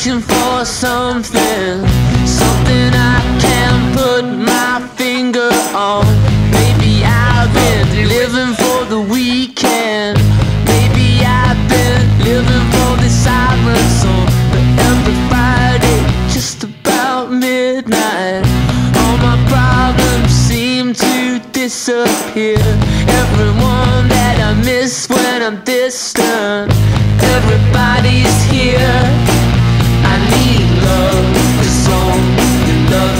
searching for something, something I can't put my finger on. Maybe I've been living for the weekend. Maybe I've been living for the siren song. But every Friday, just about midnight, all my problems seem to disappear. Everyone that I miss when I'm distant, everybody's here.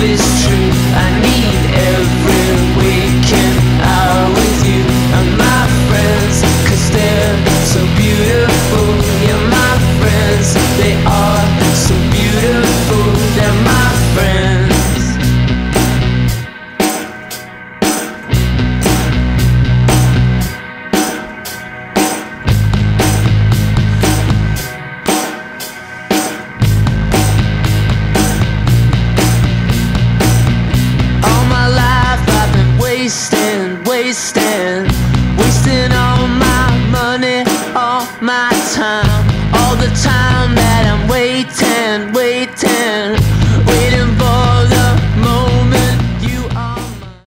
Is true. Wasting all my money, all my time.